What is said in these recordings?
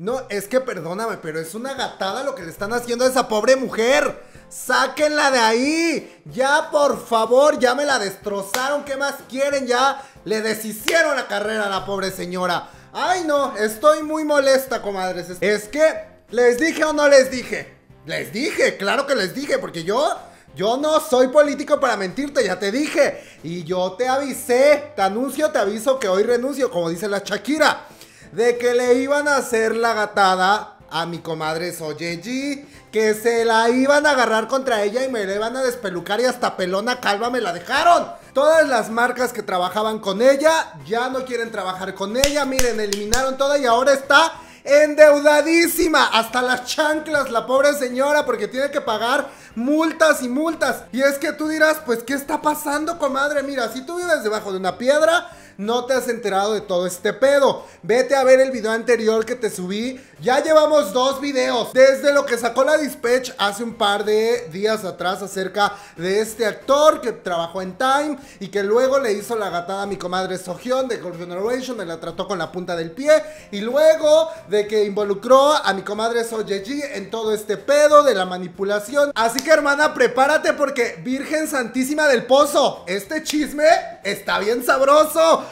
No, es que perdóname, pero es una gatada lo que le están haciendo a esa pobre mujer. Sáquenla de ahí. Ya, por favor, ya me la destrozaron. ¿Qué más quieren? Ya le deshicieron la carrera a la pobre señora. Ay, no, estoy muy molesta, comadres. Es que, ¿les dije o no les dije? Les dije, claro que les dije, porque yo yo no soy político para mentirte, ya te dije. Y yo te avisé, te anuncio, te aviso que hoy renuncio, como dice la Shakira de que le iban a hacer la gatada a mi comadre Soyeji, que se la iban a agarrar contra ella y me la iban a despelucar y hasta pelona calva me la dejaron. Todas las marcas que trabajaban con ella ya no quieren trabajar con ella, miren, eliminaron toda y ahora está endeudadísima, hasta las chanclas, la pobre señora, porque tiene que pagar multas y multas. Y es que tú dirás, pues, ¿qué está pasando, comadre? Mira, si tú vives debajo de una piedra, no te has enterado de todo este pedo. Vete a ver el video anterior que te subí. Ya llevamos dos videos. Desde lo que sacó la Dispatch hace un par de días atrás acerca de este actor que trabajó en Time y que luego le hizo la gatada a mi comadre Sohyun de Golf Generation, me la trató con la punta del pie. Y luego de que involucró a mi comadre Soyeji en todo este pedo de la manipulación. Así que hermana, prepárate porque Virgen Santísima del Pozo, este chisme está bien sabroso.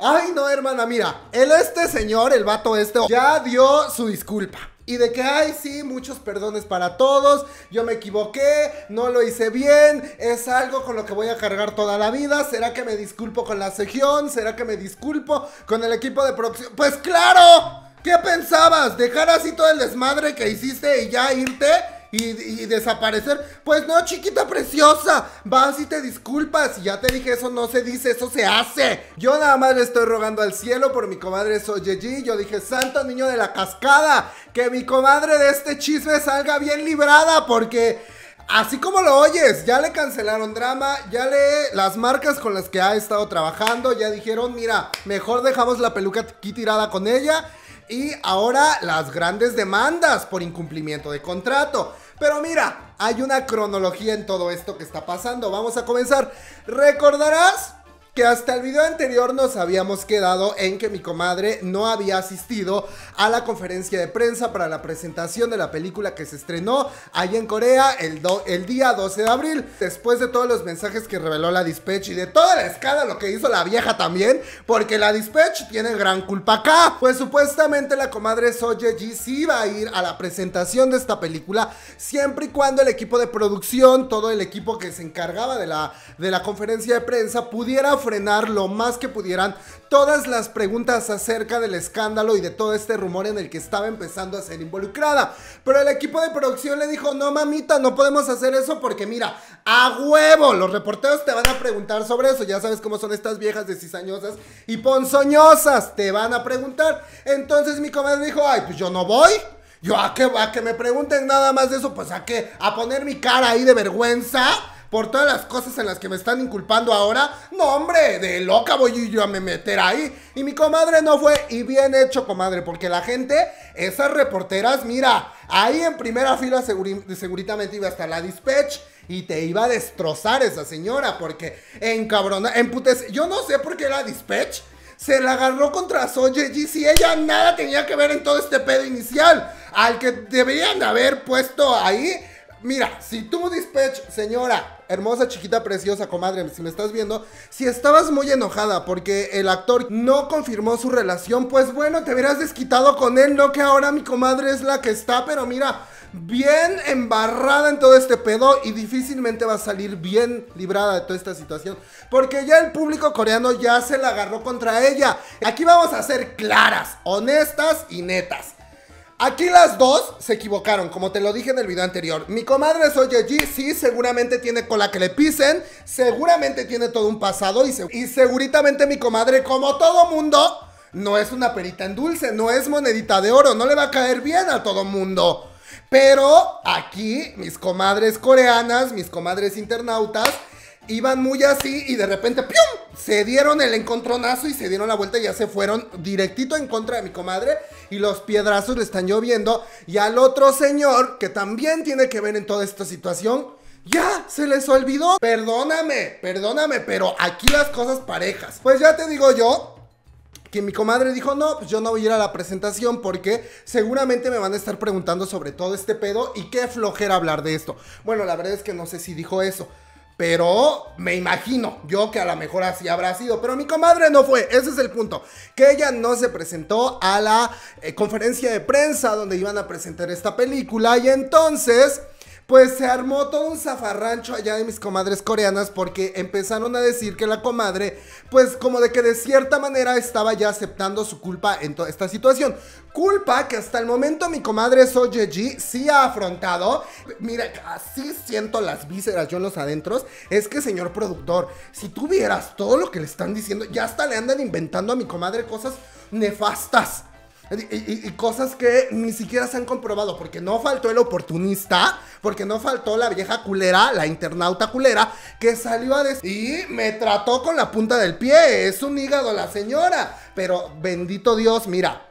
Ay no hermana, mira, él este señor, el vato este, ya dio su disculpa y de que, ay, sí, muchos perdones para todos, yo me equivoqué, no lo hice bien, es algo con lo que voy a cargar toda la vida, ¿será que me disculpo con la segión? ¿Será que me disculpo con el equipo de producción? Pues claro, ¿qué pensabas? ¿Dejar así todo el desmadre que hiciste y ya irte? Y, desaparecer. Pues no, chiquita preciosa, vas y te disculpas. Y ya te dije, eso no se dice, eso se hace. Yo nada más le estoy rogando al cielo por mi comadre Soyeji. Yo dije, santo niño de la cascada, que mi comadre de este chisme salga bien librada, porque... Así como lo oyes, ya le cancelaron drama, ya le las marcas con las que ha estado trabajando, ya dijeron, mira, mejor dejamos la peluca aquí tirada con ella y ahora las grandes demandas por incumplimiento de contrato. Pero mira, hay una cronología en todo esto que está pasando. Vamos a comenzar. Recordarás que hasta el video anterior nos habíamos quedado en que mi comadre no había asistido a la conferencia de prensa para la presentación de la película que se estrenó ahí en Corea el, el día 12 de abril. Después de todos los mensajes que reveló la Dispatch y de toda la escala lo que hizo la vieja también, porque la Dispatch tiene gran culpa acá. Pues supuestamente la comadre Soyeji sí iba a ir a la presentación de esta película siempre y cuando el equipo de producción, todo el equipo que se encargaba de la, de la conferencia de prensa pudiera lo más que pudieran todas las preguntas acerca del escándalo y de todo este rumor en el que estaba empezando a ser involucrada. Pero el equipo de producción le dijo, no mamita, no podemos hacer eso porque mira, a huevo, los reporteros te van a preguntar sobre eso, ya sabes cómo son estas viejas de cizañosas y ponzoñosas, te van a preguntar. Entonces mi comadre dijo, ay, pues yo no voy. Yo a que, a que me pregunten nada más de eso, pues a que, a poner mi cara ahí de vergüenza por todas las cosas en las que me están inculpando ahora. No, hombre, de loca voy yo a me meter ahí. Y mi comadre no fue. Y bien hecho, comadre, porque la gente, esas reporteras, mira, ahí en primera fila seguritamente iba hasta la dispatch. Y te iba a destrozar esa señora, porque encabrona, emputes. Yo no sé por qué la dispatch se la agarró contra Soyeji si ella nada tenía que ver en todo este pedo inicial. Al que deberían de haber puesto ahí Mira, si tú dispatch, señora, hermosa, chiquita, preciosa, comadre, si me estás viendo, si estabas muy enojada porque el actor no confirmó su relación, pues bueno, te hubieras desquitado con él, no que ahora mi comadre es la que está, pero mira, bien embarrada en todo este pedo y difícilmente va a salir bien librada de toda esta situación, porque ya el público coreano ya se la agarró contra ella. Aquí vamos a ser claras, honestas y netas. Aquí las dos se equivocaron, como te lo dije en el video anterior. Mi comadre Soyeji sí seguramente tiene cola que le pisen, seguramente tiene todo un pasado y, y seguritamente mi comadre, como todo mundo, no es una perita en dulce, no es monedita de oro, no le va a caer bien a todo mundo. Pero aquí mis comadres coreanas, mis comadres internautas, iban muy así y de repente ¡pium! Se dieron el encontronazo y se dieron la vuelta y ya se fueron directito en contra de mi comadre y los piedrazos le están lloviendo y al otro señor que también tiene que ver en toda esta situación Ya, se les olvidó. Perdóname, perdóname, pero aquí las cosas parejas. Pues ya te digo yo, que mi comadre dijo, no, pues yo no voy a ir a la presentación porque seguramente me van a estar preguntando sobre todo este pedo y qué flojera hablar de esto. Bueno, la verdad es que no sé si dijo eso. Pero me imagino yo que a lo mejor así habrá sido. Pero mi comadre no fue. Ese es el punto. Que ella no se presentó a la eh, conferencia de prensa donde iban a presentar esta película. Y entonces pues se armó todo un zafarrancho allá de mis comadres coreanas porque empezaron a decir que la comadre, pues como de que de cierta manera estaba ya aceptando su culpa en toda esta situación. Culpa que hasta el momento mi comadre Soyeji sí ha afrontado. Mira, así siento las vísceras yo en los adentros. Es que, señor productor, si tú vieras todo lo que le están diciendo, ya hasta le andan inventando a mi comadre cosas nefastas. Y, cosas que ni siquiera se han comprobado, porque no faltó el oportunista, porque no faltó la vieja culera, la internauta culera, que salió a decir, y me trató con la punta del pie, es un hígado la señora, pero bendito Dios, mira.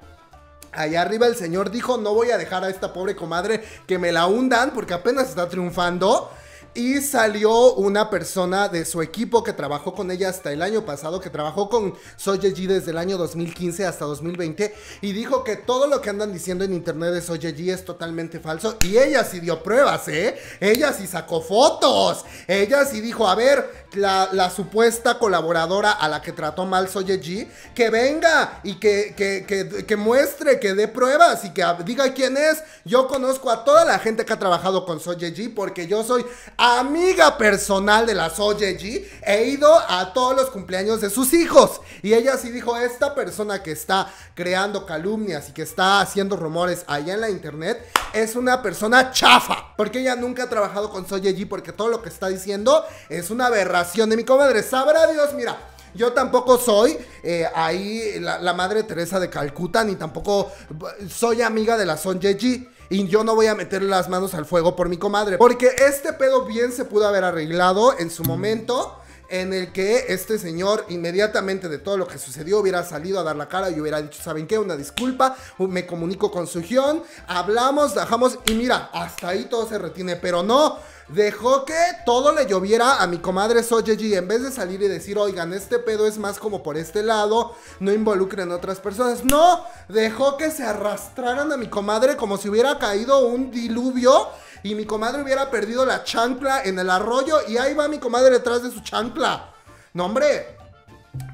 Allá arriba el señor dijo, no voy a dejar a esta pobre comadre que me la hundan porque apenas está triunfando. Y salió una persona de su equipo que trabajó con ella hasta el año pasado, que trabajó con Soyeji desde el año 2015 hasta 2020, y dijo que todo lo que andan diciendo en internet de Soyeji es totalmente falso. Y ella sí dio pruebas, ¿eh? Ella sí sacó fotos. Ella sí dijo, a ver, la, supuesta colaboradora a la que trató mal Soyeji, que venga y que, que, que muestre, que dé pruebas y que diga quién es. Yo conozco a toda la gente que ha trabajado con Soyeji porque yo soy amiga personal de la Soyeji, he ido a todos los cumpleaños de sus hijos. Y ella sí dijo, esta persona que está creando calumnias y que está haciendo rumores allá en la internet, es una persona chafa. Porque ella nunca ha trabajado con Soyeji porque todo lo que está diciendo es una aberración de mi comadre. Sabrá Dios, mira. Yo tampoco soy eh, ahí la, madre Teresa de Calcuta, ni tampoco soy amiga de la Son Yeji. Y yo no voy a meter las manos al fuego por mi comadre. Porque este pedo bien se pudo haber arreglado en su momento en el que este señor inmediatamente de todo lo que sucedió hubiera salido a dar la cara y hubiera dicho, ¿saben qué? Una disculpa, me comunico con su guion, hablamos, dejamos y mira, hasta ahí todo se retiene, pero no, dejó que todo le lloviera a mi comadre Soyeji. En vez de salir y decir, oigan, este pedo es más como por este lado, no involucren a otras personas. No, dejó que se arrastraran a mi comadre como si hubiera caído un diluvio y mi comadre hubiera perdido la chancla en el arroyo y ahí va mi comadre detrás de su chancla. No, hombre.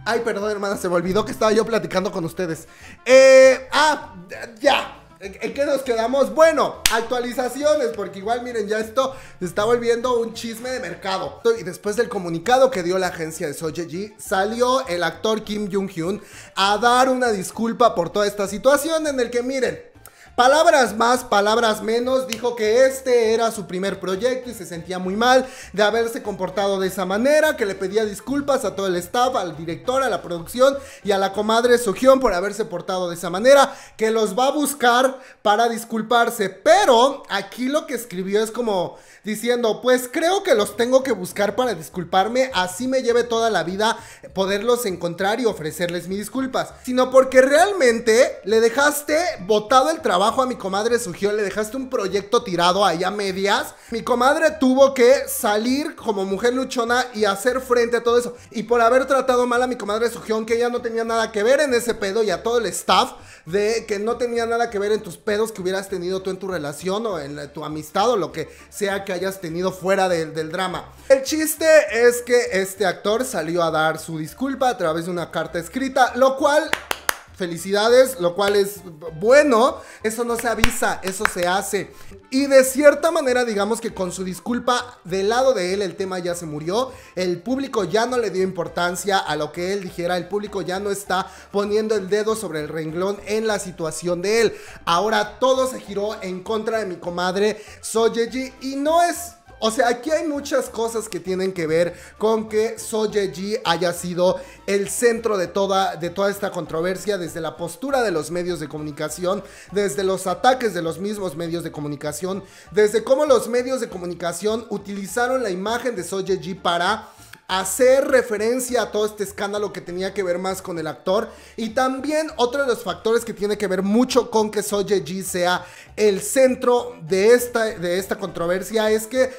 Ay, perdón, hermana, se me olvidó que estaba yo platicando con ustedes. Eh, ah, ya. ¿En qué nos quedamos? Bueno, actualizaciones, porque igual miren, ya esto se está volviendo un chisme de mercado. Y después del comunicado que dio la agencia de Sojeji, salió el actor Kim Jong-hyun a dar una disculpa por toda esta situación en el que miren, Palabras más, palabras menos, dijo que este era su primer proyecto y se sentía muy mal de haberse comportado de esa manera, que le pedía disculpas a todo el staff, al director, a la producción y a la comadre Sohyun por haberse portado de esa manera, que los va a buscar para disculparse, pero aquí lo que escribió es como diciendo, pues creo que los tengo que buscar para disculparme, así me lleve toda la vida poderlos encontrar y ofrecerles mis disculpas, sino porque realmente le dejaste botado el trabajo a mi comadre Sugio, le dejaste un proyecto tirado ahí a medias, mi comadre tuvo que salir como mujer luchona y hacer frente a todo eso, y por haber tratado mal a mi comadre Sugio, que ella no tenía nada que ver en ese pedo y a todo el staff, de que no tenía nada que ver en tus pedos que hubieras tenido tú en tu relación o en tu amistad o lo que sea que hayas tenido fuera del drama. El chiste es que este actor salió a dar su disculpa a través de una carta escrita, lo cual felicidades, lo cual es bueno. Eso no se avisa, eso se hace. Y de cierta manera, digamos que con su disculpa del lado de él, el tema ya se murió. El público ya no le dio importancia a lo que él dijera. El público ya no está poniendo el dedo sobre el renglón en la situación de él. Ahora todo se giró en contra de mi comadre Soyeji y no es o sea, aquí hay muchas cosas que tienen que ver con que Soyeji haya sido el centro de toda, de toda esta controversia, desde la postura de los medios de comunicación, desde los ataques de los mismos medios de comunicación, desde cómo los medios de comunicación utilizaron la imagen de Soyeji para hacer referencia a todo este escándalo que tenía que ver más con el actor. Y también otro de los factores que tiene que ver mucho con que Soye G sea el centro de esta, de esta controversia es que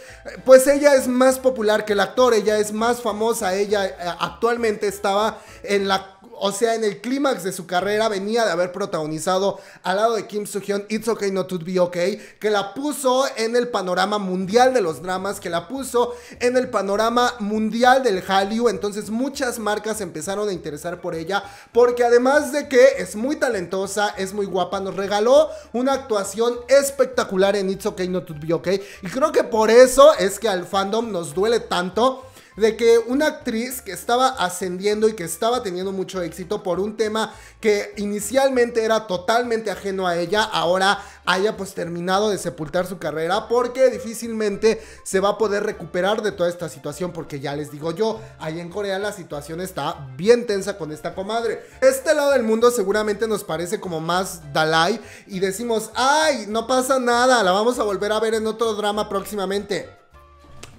pues ella es más popular que el actor, ella es más famosa, ella eh, actualmente estaba en la o sea, en el clímax de su carrera venía de haber protagonizado al lado de Kim Soo-hyun It's Okay Not To Be Okay, que la puso en el panorama mundial de los dramas, que la puso en el panorama mundial del Hallyu, entonces muchas marcas empezaron a interesar por ella, porque además de que es muy talentosa, es muy guapa, nos regaló una actuación espectacular en It's Okay Not To Be Okay, y creo que por eso es que al fandom nos duele tanto de que una actriz que estaba ascendiendo y que estaba teniendo mucho éxito por un tema que inicialmente era totalmente ajeno a ella, ahora haya pues terminado de sepultar su carrera porque difícilmente se va a poder recuperar de toda esta situación porque ya les digo yo, ahí en Corea la situación está bien tensa con esta comadre. Este lado del mundo seguramente nos parece como más Dalai y decimos, ay, no pasa nada, la vamos a volver a ver en otro drama próximamente.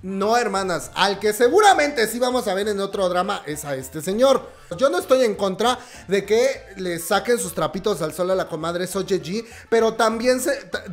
No, hermanas, al que seguramente sí vamos a ver en otro drama es a este señor. Yo no estoy en contra de que le saquen sus trapitos al sol a la comadre Sojeji, pero también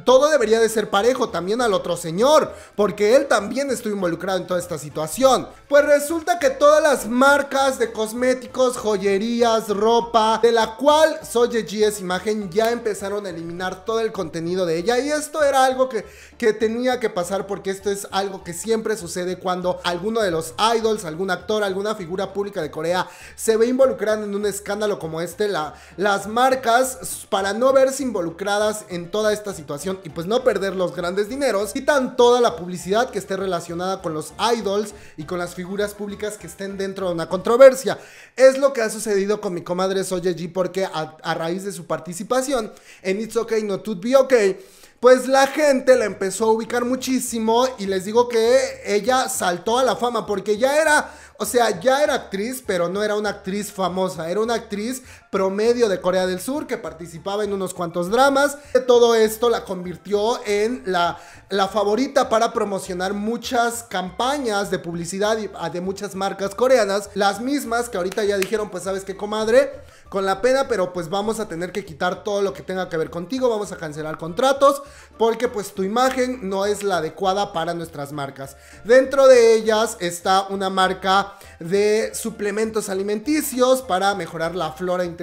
todo debería de ser parejo también al otro señor, porque él también estuvo involucrado en toda esta situación. Pues resulta que todas las marcas de cosméticos, joyerías, ropa, de la cual Sojeji es imagen, ya empezaron a eliminar todo el contenido de ella y esto era algo que, que tenía que pasar porque esto es algo que siempre sucede cuando alguno de los idols, algún actor, alguna figura pública de Corea se ve involucrando en un escándalo como este, la, las marcas, para no verse involucradas en toda esta situación y pues no perder los grandes dineros, quitan toda la publicidad que esté relacionada con los idols y con las figuras públicas que estén dentro de una controversia. Es lo que ha sucedido con mi comadre Soye G porque a, a raíz de su participación en It's Okay Not To Be Okay, pues la gente la empezó a ubicar muchísimo y les digo que ella saltó a la fama porque ya era, o sea, ya era actriz, pero no era una actriz famosa, era una actriz promedio de Corea del Sur que participaba en unos cuantos dramas. Todo esto la convirtió en la, la favorita para promocionar muchas campañas de publicidad de muchas marcas coreanas, las mismas que ahorita ya dijeron, pues sabes qué, comadre, con la pena, pero pues vamos a tener que quitar todo lo que tenga que ver contigo, vamos a cancelar contratos, porque pues tu imagen no es la adecuada para nuestras marcas. Dentro de ellas está una marca de suplementos alimenticios para mejorar la flora intestinal,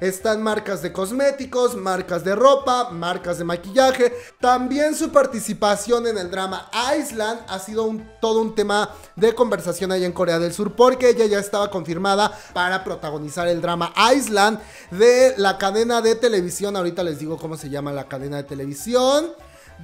están marcas de cosméticos, marcas de ropa, marcas de maquillaje, también su participación en el drama Island ha sido todo un tema de conversación allá en Corea del Sur, porque ella ya estaba confirmada para protagonizar el drama Island de la cadena de televisión. Ahorita les digo cómo se llama la cadena de televisión.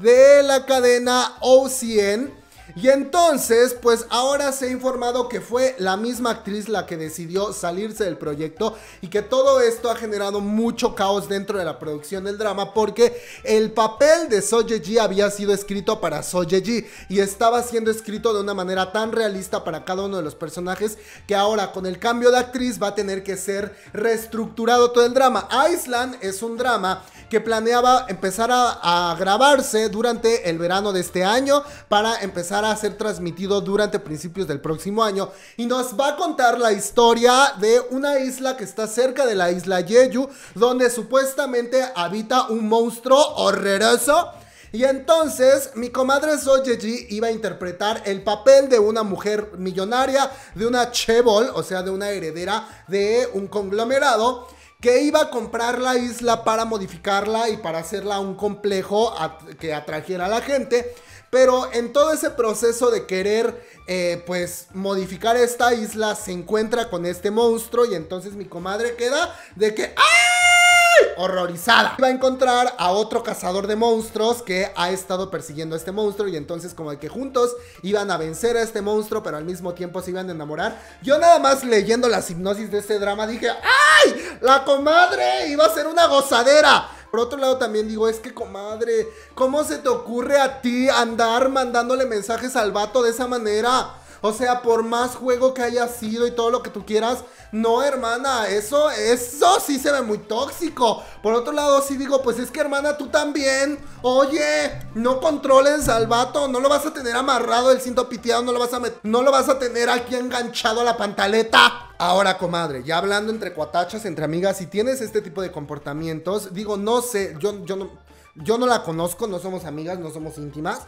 De la cadena OCN. Y entonces, pues ahora se ha informado que fue la misma actriz la que decidió salirse del proyecto y que todo esto ha generado mucho caos dentro de la producción del drama porque el papel de Soye había sido escrito para Soye y estaba siendo escrito de una manera tan realista para cada uno de los personajes que ahora con el cambio de actriz va a tener que ser reestructurado todo el drama. Island es un drama que planeaba empezar a grabarse durante el verano de este año para empezar a ser transmitido durante principios del próximo año y nos va a contar la historia de una isla que está cerca de la isla Jeju, donde supuestamente habita un monstruo horroroso. Y entonces mi comadre Soyeji iba a interpretar el papel de una mujer millonaria, de una chebol, o sea, de una heredera de un conglomerado que iba a comprar la isla para modificarla y para hacerla un complejo que atrajera a la gente. Pero en todo ese proceso de querer, eh, pues, modificar esta isla, se encuentra con este monstruo y entonces mi comadre queda de que... ¡Ay! Horrorizada. Va a encontrar a otro cazador de monstruos que ha estado persiguiendo a este monstruo y entonces como de que juntos iban a vencer a este monstruo, pero al mismo tiempo se iban a enamorar. Yo nada más leyendo la hipnosis de este drama dije, ¡ay! La comadre iba a ser una gozadera. Por otro lado también digo, es que comadre, ¿cómo se te ocurre a ti andar mandándole mensajes al vato de esa manera? O sea, por más juego que haya sido y todo lo que tú quieras, no, hermana, eso, eso sí se ve muy tóxico. Por otro lado, sí digo, pues es que, hermana, tú también. Oye, no controles al vato, no lo vas a tener amarrado el cinto piteado, no lo vas a no lo vas a tener aquí enganchado a la pantaleta. Ahora, comadre, ya hablando entre cuatachas, entre amigas, si tienes este tipo de comportamientos, digo, no sé, yo, yo no, yo no la conozco, no somos amigas, no somos íntimas.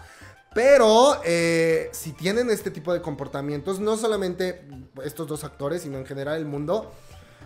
Pero eh, si tienen este tipo de comportamientos, no solamente estos dos actores, sino en general el mundo,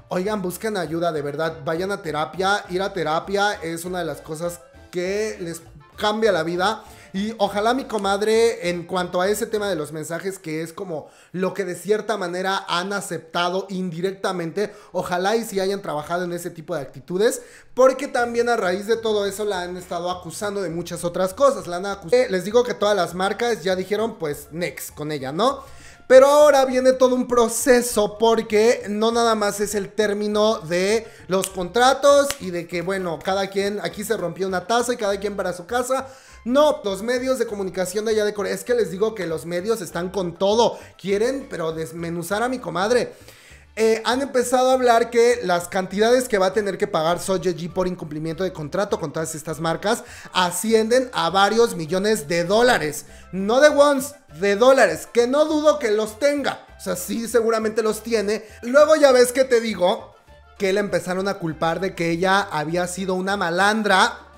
oigan, busquen ayuda, de verdad, vayan a terapia. Ir a terapia es una de las cosas que les cambia la vida. Y ojalá mi comadre, en cuanto a ese tema de los mensajes, que es como lo que de cierta manera han aceptado indirectamente, ojalá y si hayan trabajado en ese tipo de actitudes, porque también a raíz de todo eso la han estado acusando de muchas otras cosas. La han acusado. Les digo que todas las marcas ya dijeron, pues, next con ella, ¿no? Pero ahora viene todo un proceso porque no nada más es el término de los contratos y de que, bueno, cada quien, aquí se rompió una taza y cada quien para su casa. No, los medios de comunicación de allá de Corea, es que les digo que los medios están con todo. Quieren, pero desmenuzar a mi comadre. Eh, han empezado a hablar que las cantidades que va a tener que pagar Sojeji por incumplimiento de contrato con todas estas marcas ascienden a varios millones de dólares. No de wons, de dólares. Que no dudo que los tenga. O sea, sí, seguramente los tiene. Luego ya ves que te digo que le empezaron a culpar de que ella había sido una malandra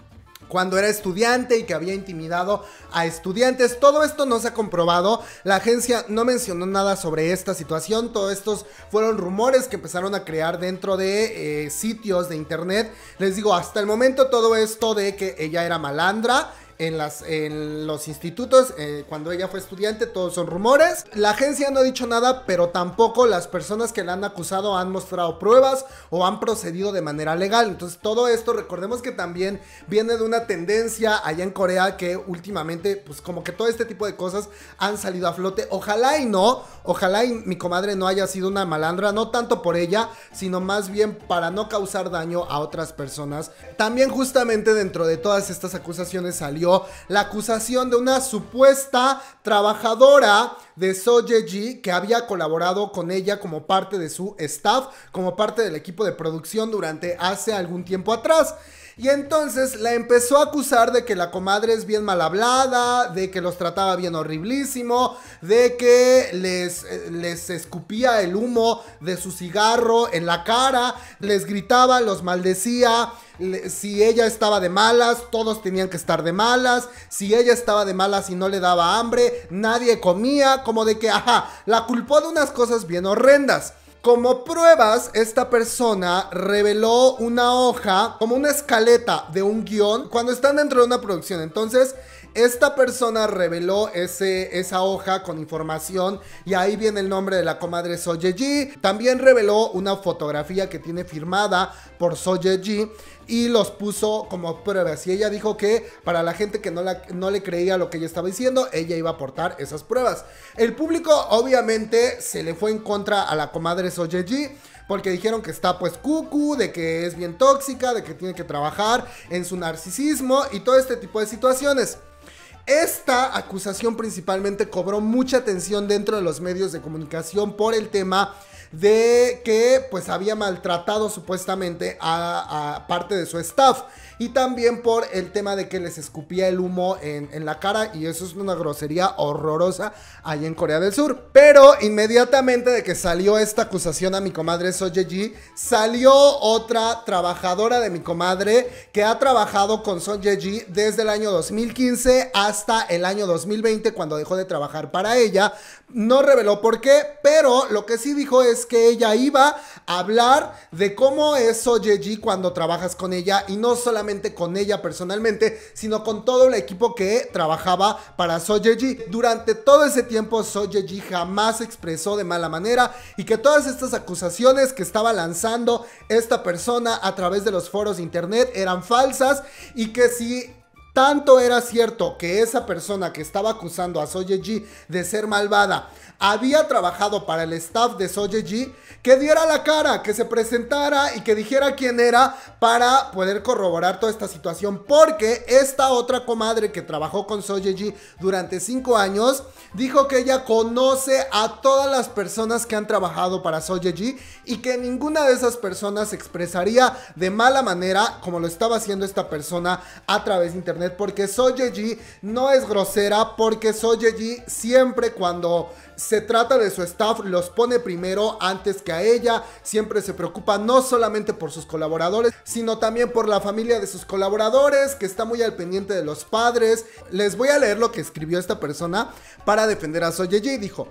cuando era estudiante y que había intimidado a estudiantes. Todo esto no se ha comprobado. La agencia no mencionó nada sobre esta situación. Todos estos fueron rumores que empezaron a crear dentro de eh, sitios de internet. Les digo, hasta el momento todo esto de que ella era malandra en, las, en los institutos, eh, cuando ella fue estudiante, todos son rumores. La agencia no ha dicho nada, pero tampoco las personas que la han acusado han mostrado pruebas o han procedido de manera legal. Entonces todo esto, recordemos que también viene de una tendencia allá en Corea que últimamente, pues como que todo este tipo de cosas han salido a flote. Ojalá y no, ojalá y mi comadre no haya sido una malandra, no tanto por ella, sino más bien para no causar daño a otras personas. También justamente dentro de todas estas acusaciones salió la acusación de una supuesta trabajadora de Sojeji que había colaborado con ella como parte de su staff, como parte del equipo de producción durante hace algún tiempo atrás. Y entonces la empezó a acusar de que la comadre es bien mal hablada, de que los trataba bien horriblísimo, de que les, eh, les escupía el humo de su cigarro en la cara, les gritaba, los maldecía. Si ella estaba de malas, todos tenían que estar de malas. Si ella estaba de malas y no le daba hambre, nadie comía. Como de que, ajá, la culpó de unas cosas bien horrendas. Como pruebas, esta persona reveló una hoja, como una escaleta de un guion, cuando están dentro de una producción. Entonces, esta persona reveló ese, esa hoja con información y ahí viene el nombre de la comadre Soyeji. También reveló una fotografía que tiene firmada por Soyeji y los puso como pruebas. Y ella dijo que para la gente que no, la, no le creía lo que ella estaba diciendo, ella iba a aportar esas pruebas. El público obviamente se le fue en contra a la comadre Soyeji. Porque dijeron que está pues cucu, de que es bien tóxica, de que tiene que trabajar en su narcisismo y todo este tipo de situaciones. Esta acusación principalmente cobró mucha atención dentro de los medios de comunicación por el tema de que pues había maltratado supuestamente a, parte de su staff y también por el tema de que les escupía el humo en, en, la cara y eso es una grosería horrorosa ahí en Corea del Sur. Pero inmediatamente de que salió esta acusación a mi comadre Soyeji, salió otra trabajadora de mi comadre que ha trabajado con Soyeji desde el año 2015 hasta el año 2020 cuando dejó de trabajar para ella. No reveló por qué, pero lo que sí dijo es que ella iba a hablar de cómo es Soyeji cuando trabajas con ella y no solamente con ella personalmente, sino con todo el equipo que trabajaba para Soyeji. Durante todo ese tiempo Soyeji jamás expresó de mala manera y que todas estas acusaciones que estaba lanzando esta persona a través de los foros de internet eran falsas y que si tanto era cierto que esa persona que estaba acusando a Soyeji de ser malvada había trabajado para el staff de Soyeji, que diera la cara, que se presentara y que dijera quién era para poder corroborar toda esta situación. Porque esta otra comadre que trabajó con Soyeji durante cinco años dijo que ella conoce a todas las personas que han trabajado para Soyeji y que ninguna de esas personas se expresaría de mala manera como lo estaba haciendo esta persona a través de internet. Porque Soyeji no es grosera, porque Soyeji siempre cuando se trata de su staff, los pone primero antes que a ella, siempre se preocupa no solamente por sus colaboradores, sino también por la familia de sus colaboradores, que está muy al pendiente de los padres. Les voy a leer lo que escribió esta persona para defender a Soyeji. Dijo,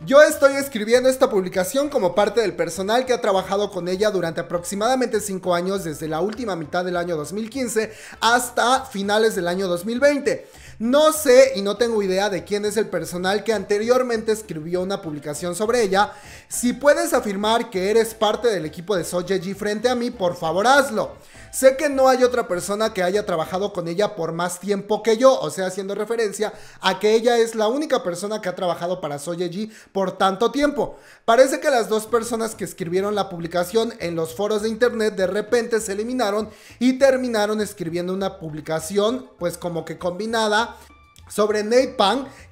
yo estoy escribiendo esta publicación como parte del personal que ha trabajado con ella durante aproximadamente 5 años, desde la última mitad del año 2015 hasta finales del año 2020. No sé y no tengo idea de quién es el personal que anteriormente escribió una publicación sobre ella. Si puedes afirmar que eres parte del equipo de Sojeji frente a mí, por favor hazlo. Sé que no hay otra persona que haya trabajado con ella por más tiempo que yo, o sea, haciendo referencia a que ella es la única persona que ha trabajado para Soyeji por tanto tiempo. Parece que las dos personas que escribieron la publicación en los foros de internet de repente se eliminaron y terminaron escribiendo una publicación pues como que combinada sobre Nate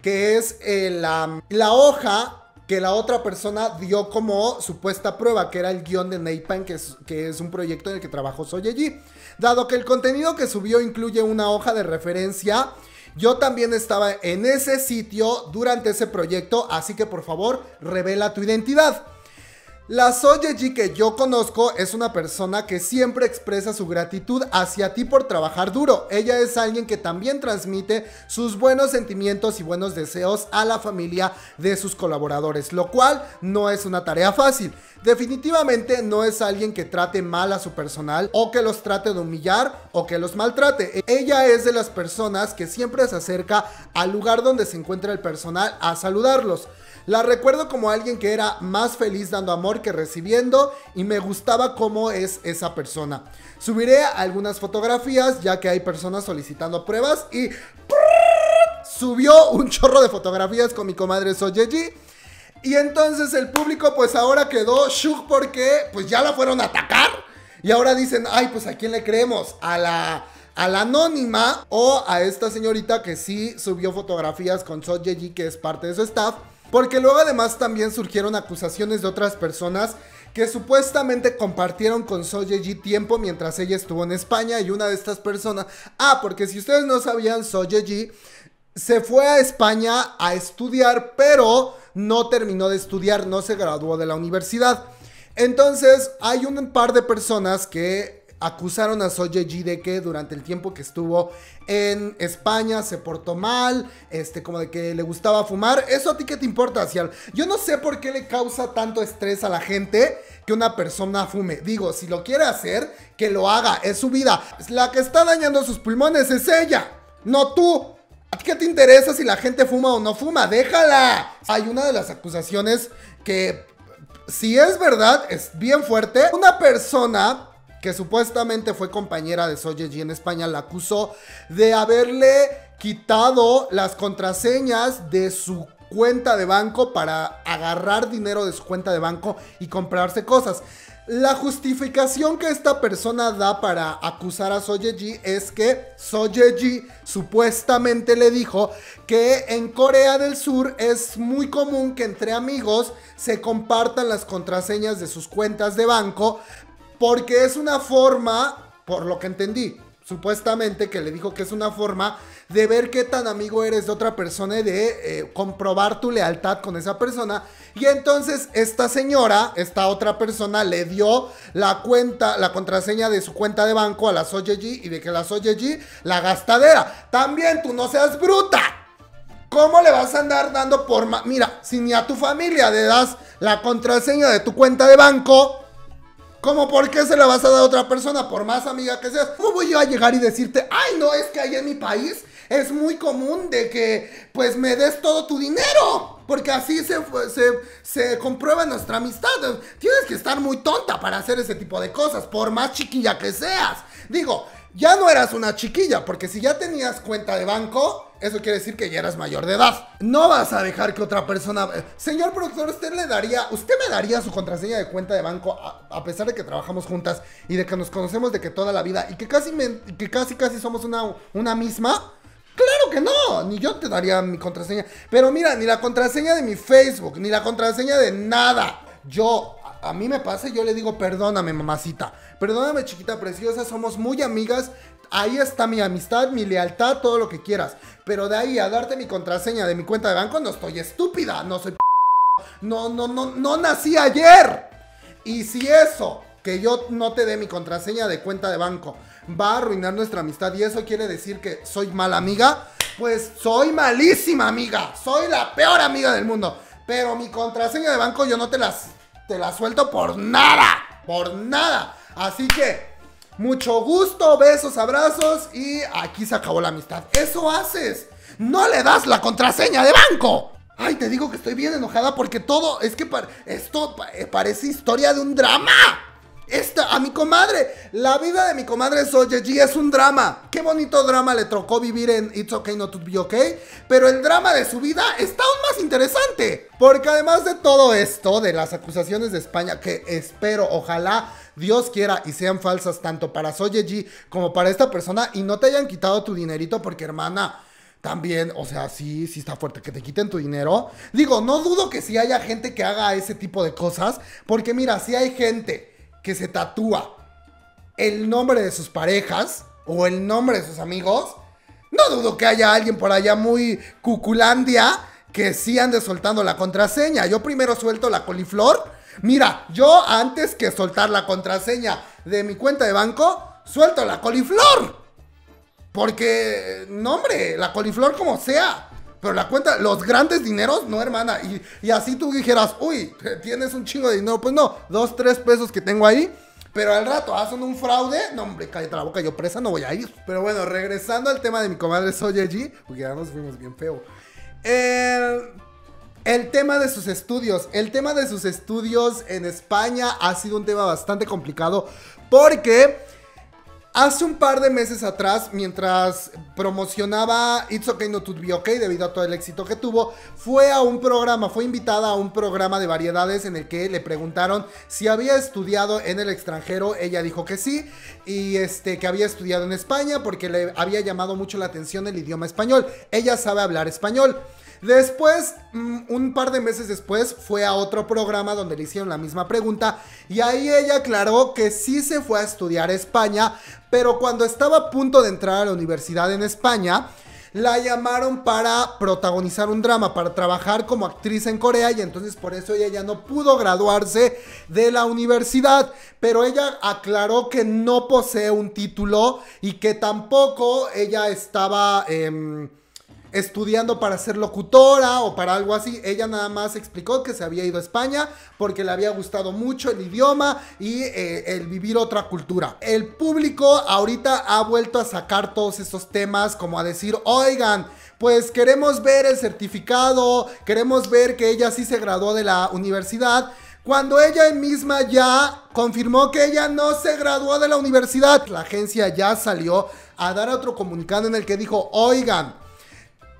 que es eh, la hoja que la otra persona dio como supuesta prueba, que era el guion de Neipan, que es, que es un proyecto en el que trabajó Soyeji. Dado que el contenido que subió incluye una hoja de referencia, yo también estaba en ese sitio durante ese proyecto, así que por favor, revela tu identidad. La Soyeji que yo conozco es una persona que siempre expresa su gratitud hacia ti por trabajar duro. Ella es alguien que también transmite sus buenos sentimientos y buenos deseos a la familia de sus colaboradores, lo cual no es una tarea fácil. Definitivamente no es alguien que trate mal a su personal o que los trate de humillar o que los maltrate. Ella es de las personas que siempre se acerca al lugar donde se encuentra el personal a saludarlos. La recuerdo como alguien que era más feliz dando amor que recibiendo y me gustaba cómo es esa persona. Subiré algunas fotografías ya que hay personas solicitando pruebas y subió un chorro de fotografías con mi comadre Soyeji. Y entonces el público pues ahora quedó shook porque pues ya la fueron a atacar. Y ahora dicen, ay, pues a quién le creemos, a la, a la anónima o a esta señorita que sí subió fotografías con Soyeji que es parte de su staff. Porque luego además también surgieron acusaciones de otras personas que supuestamente compartieron con Soyeji tiempo mientras ella estuvo en España y una de estas personas, ah, porque si ustedes no sabían, Soyeji se fue a España a estudiar, pero no terminó de estudiar, no se graduó de la universidad. Entonces, hay un par de personas que acusaron a Soyeji de que durante el tiempo que estuvo en España se portó mal, este, como de que le gustaba fumar. ¿Eso a ti qué te importa? yo no sé por qué le causa tanto estrés a la gente que una persona fume. Digo, si lo quiere hacer, que lo haga, es su vida. La que está dañando sus pulmones es ella, no tú. ¿A ti qué te interesa si la gente fuma o no fuma? Déjala. Hay una de las acusaciones que, si es verdad, es bien fuerte. Una persona que supuestamente fue compañera de Soyeji en España, la acusó de haberle quitado las contraseñas de su cuenta de banco para agarrar dinero de su cuenta de banco y comprarse cosas. La justificación que esta persona da para acusar a Soyeji es que Soyeji supuestamente le dijo que en Corea del Sur es muy común que entre amigos se compartan las contraseñas de sus cuentas de banco porque es una forma, por lo que entendí, supuestamente que le dijo que es una forma de ver qué tan amigo eres de otra persona y de eh, comprobar tu lealtad con esa persona. Y entonces esta señora, esta otra persona, le dio la cuenta, la contraseña de su cuenta de banco a la Soyeji y de que la Soyeji la gastadera. También tú no seas bruta. ¿Cómo le vas a andar dando por... Mira, si ni a tu familia le das la contraseña de tu cuenta de banco, ¿Cómo por qué se la vas a dar a otra persona? Por más amiga que seas. ¿Cómo voy yo a llegar y decirte, ay, no, es que ahí en mi país es muy común de que pues me des todo tu dinero? Porque así se, se, se comprueba nuestra amistad. Tienes que estar muy tonta para hacer ese tipo de cosas, por más chiquilla que seas. Digo, ya no eras una chiquilla, porque si ya tenías cuenta de banco, eso quiere decir que ya eras mayor de edad. No vas a dejar que otra persona... eh, Señor productor, usted le daría, usted me daría su contraseña de cuenta de banco a, pesar de que trabajamos juntas y de que nos conocemos de que toda la vida y que casi, me- que casi, casi somos una, una misma. Claro que no, ni yo te daría mi contraseña. Pero mira, ni la contraseña de mi Facebook, ni la contraseña de nada. Yo, a, a mí me pasa y yo le digo, perdóname, mamacita. Perdóname, chiquita preciosa, somos muy amigas. Ahí está mi amistad, mi lealtad, todo lo que quieras. Pero de ahí a darte mi contraseña de mi cuenta de banco, no estoy estúpida, no soy... p- No, no, no, no nací ayer. Y si eso, que yo no te dé mi contraseña de cuenta de banco, va a arruinar nuestra amistad y eso quiere decir que soy mala amiga, pues soy malísima amiga. Soy la peor amiga del mundo. Pero mi contraseña de banco yo no te las te la suelto por nada. Por nada. Así que mucho gusto, besos, abrazos y aquí se acabó la amistad. Eso haces. No le das la contraseña de banco. Ay, te digo que estoy bien enojada porque todo es que esto eh, parece historia de un drama. Esta, a mi comadre, la vida de mi comadre Soye G es un drama. Qué bonito drama le tocó vivir en It's Okay Not to Be Okay. Pero el drama de su vida está aún más interesante. Porque además de todo esto, de las acusaciones de España, que espero, ojalá Dios quiera y sean falsas tanto para Soye G como para esta persona y no te hayan quitado tu dinerito porque hermana. También, o sea, sí, sí está fuerte que te quiten tu dinero. Digo, no dudo que sí haya gente que haga ese tipo de cosas. Porque mira, si hay gente que se tatúa el nombre de sus parejas o el nombre de sus amigos, no dudo que haya alguien por allá muy cuculandia que sí ande soltando la contraseña. Yo primero suelto la coliflor. Mira, yo antes que soltar la contraseña de mi cuenta de banco, suelto la coliflor. Porque, no hombre, la coliflor como sea. Pero la cuenta, los grandes dineros, no hermana. Y, y así tú dijeras, uy, tienes un chingo de dinero. Pues no, dos, tres pesos que tengo ahí. Pero al rato hacen un fraude. No, hombre, cállate la boca, yo presa no voy a ir. Pero bueno, regresando al tema de mi comadre Soye G, porque ya nos fuimos bien feo. El, el tema de sus estudios. El tema de sus estudios en España ha sido un tema bastante complicado. Porque Hace un par de meses atrás, mientras promocionaba It's Okay Not to Be Okay, debido a todo el éxito que tuvo, fue a un programa, fue invitada a un programa de variedades en el que le preguntaron si había estudiado en el extranjero. Ella dijo que sí, y este, que había estudiado en España porque le había llamado mucho la atención el idioma español. Ella sabe hablar español. Después, mm, un par de meses después, fue a otro programa donde le hicieron la misma pregunta y ahí ella aclaró que sí se fue a estudiar a España, pero cuando estaba a punto de entrar a la universidad en España, la llamaron para protagonizar un drama, para trabajar como actriz en Corea y entonces por eso ella ya no pudo graduarse de la universidad. Pero ella aclaró que no posee un título y que tampoco ella estaba... em, estudiando para ser locutora o para algo así. Ella nada más explicó que se había ido a España porque le había gustado mucho el idioma y eh, el vivir otra cultura. El público ahorita ha vuelto a sacar todos estos temas como a decir, oigan, pues queremos ver el certificado, queremos ver que ella sí se graduó de la universidad. Cuando ella misma ya confirmó que ella no se graduó de la universidad, la agencia ya salió a dar otro comunicado en el que dijo, oigan,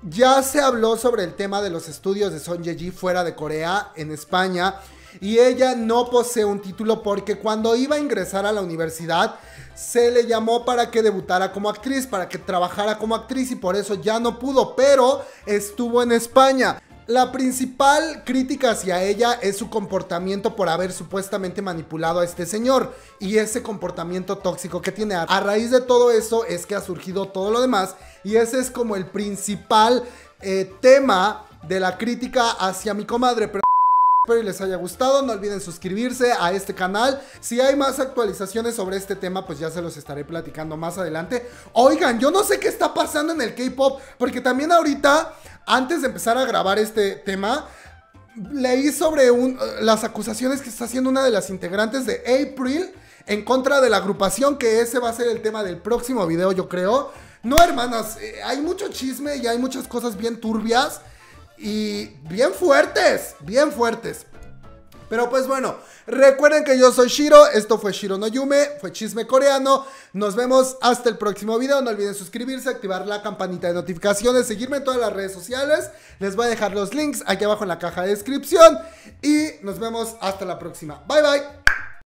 ya se habló sobre el tema de los estudios de Son Ye-ji fuera de Corea, en España, y ella no posee un título porque cuando iba a ingresar a la universidad se le llamó para que debutara como actriz, para que trabajara como actriz y por eso ya no pudo, pero estuvo en España. La principal crítica hacia ella es su comportamiento por haber supuestamente manipulado a este señor y ese comportamiento tóxico que tiene. A raíz de todo eso es que ha surgido todo lo demás y ese es como el principal eh, tema de la crítica hacia mi comadre. Espero les haya gustado. No olviden suscribirse a este canal. Si hay más actualizaciones sobre este tema, pues ya se los estaré platicando más adelante. Oigan, yo no sé qué está pasando en el K-pop, porque también ahorita, antes de empezar a grabar este tema, leí sobre un- las acusaciones que está haciendo una de las integrantes de April en contra de la agrupación, que ese va a ser el tema del próximo video, yo creo. No, hermanas, eh, hay mucho chisme y hay muchas cosas bien turbias y bien fuertes, bien fuertes. Pero pues bueno, recuerden que yo soy Shiro, esto fue Shiro no Yume, fue Chisme Coreano. Nos vemos hasta el próximo video. No olviden suscribirse, activar la campanita de notificaciones, seguirme en todas las redes sociales. Les voy a dejar los links aquí abajo en la caja de descripción. Y nos vemos hasta la próxima. Bye bye.